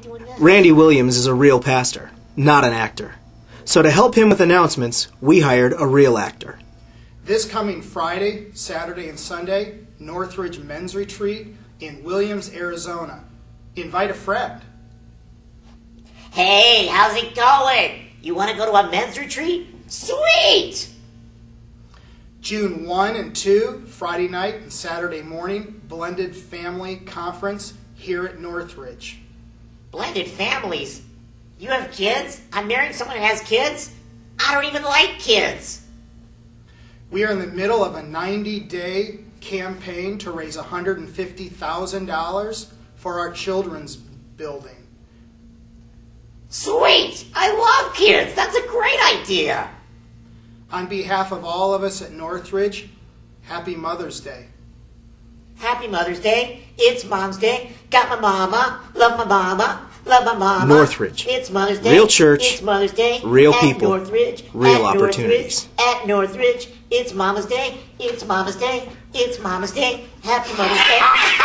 doing? Randy Williams is a real pastor, not an actor. So to help him with announcements, we hired a real actor. This coming Friday, Saturday, and Sunday, Northridge Men's Retreat in Williams, Arizona. Invite a friend. Hey, how's it going? You want to go to a men's retreat? Sweet! June 1 and 2, Friday night and Saturday morning, Blended Family Conference here at Northridge. Blended families. You have kids? I'm marrying someone who has kids? I don't even like kids. We are in the middle of a 90 day campaign to raise $150,000 for our children's building. Sweet! I love kids. That's a great idea. On behalf of all of us at Northridge, happy Mother's Day. Happy Mother's Day. It's Mom's Day. Got my mama. Love my mama. Love my mama. Northridge. It's Mother's Day. Real church. It's Mother's Day. Real at people. Northridge. Real at opportunities. Northridge, at Northridge. It's Mama's Day. It's Mama's Day. It's Mama's Day. Happy Mother's Day.